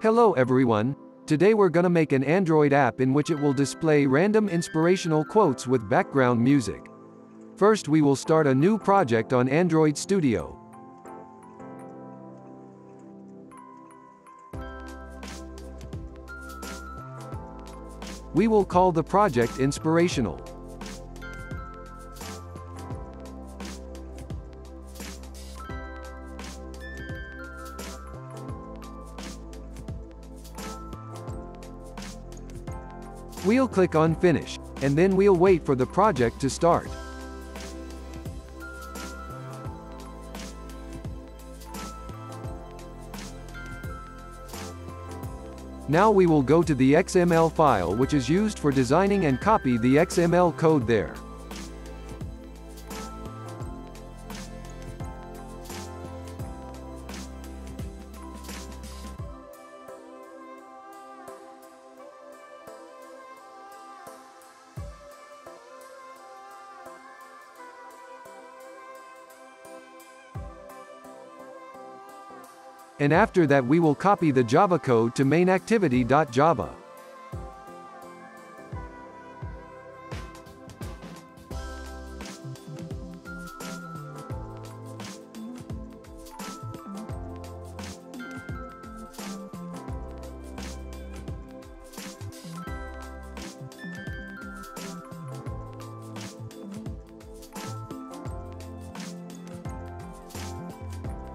Hello everyone. Today we're gonna make an Android app in which it will display random inspirational quotes with background music. First we will start a new project on Android Studio. We will call the project Inspirational. We'll click on Finish, and then we'll wait for the project to start. Now we will go to the XML file which is used for designing and copy the XML code there. And after that we will copy the Java code to mainActivity.java.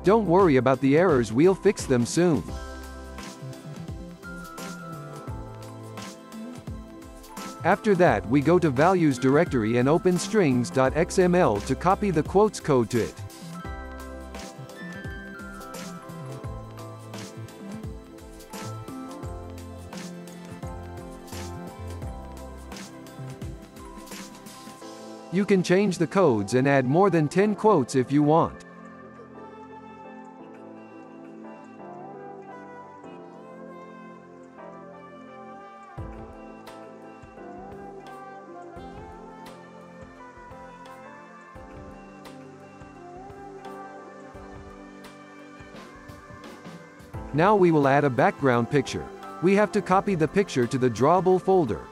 Don't worry about the errors we'll fix them soon. After that we go to values directory and open strings.xml to copy the quotes code to it. You can change the codes and add more than 10 quotes if you want. Now we will add a background picture. We have to copy the picture to the drawable folder.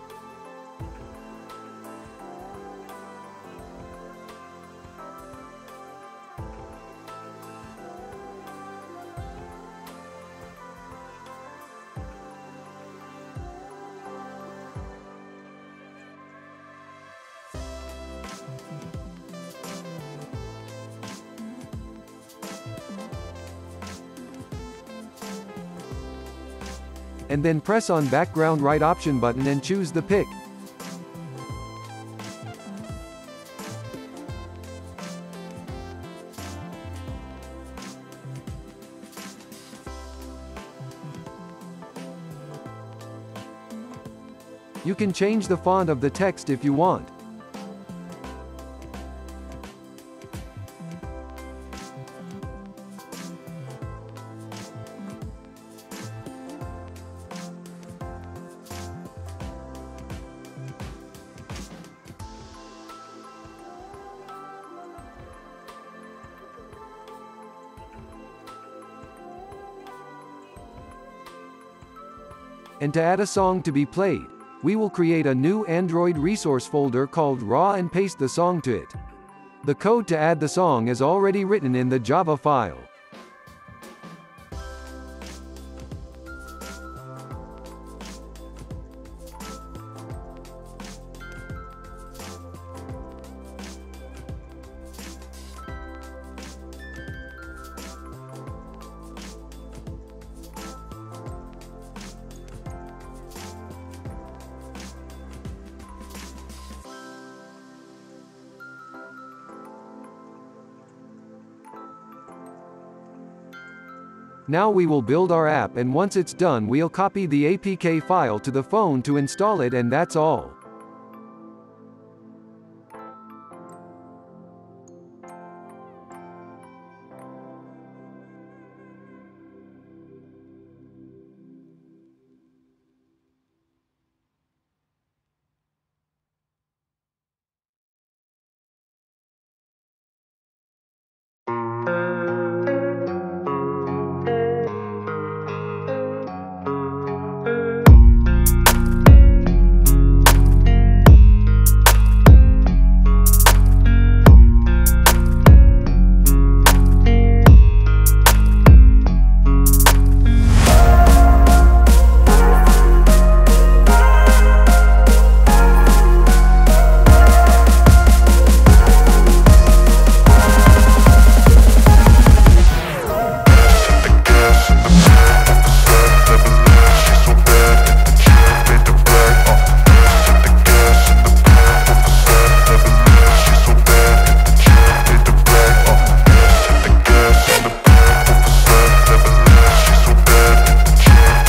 And then press on background right option button and choose the pick. You can change the font of the text if you want. And to add a song to be played, we will create a new Android resource folder called raw and paste the song to it. The code to add the song is already written in the Java file. Now we will build our app and once it's done we'll copy the APK file to the phone to install it and that's all.